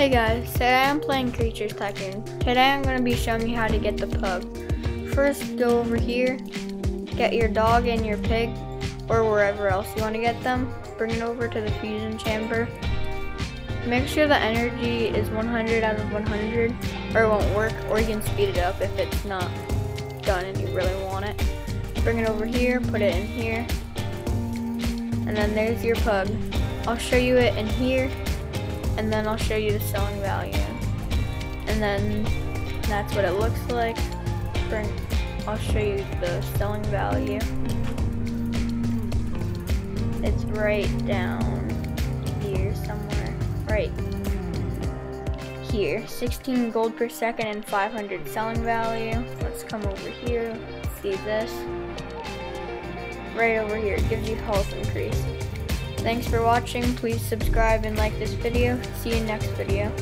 Hey guys, today I'm playing Creatures Tycoon. Today I'm going to be showing you how to get the pug. First, go over here, get your dog and your pig, or wherever else you want to get them. Bring it over to the fusion chamber. Make sure the energy is 100 out of 100, or it won't work, or you can speed it up if it's not done and you really want it. Bring it over here, put it in here, and then there's your pug. I'll show you it in here, and then I'll show you the selling value. And then that's what it looks like. I'll show you the selling value. It's right down here somewhere. Right here. 16 gold per second and 500 selling value. Let's come over here. See this. Right over here. It gives you health increase. Thanks for watching. Please subscribe and like this video. See you next video.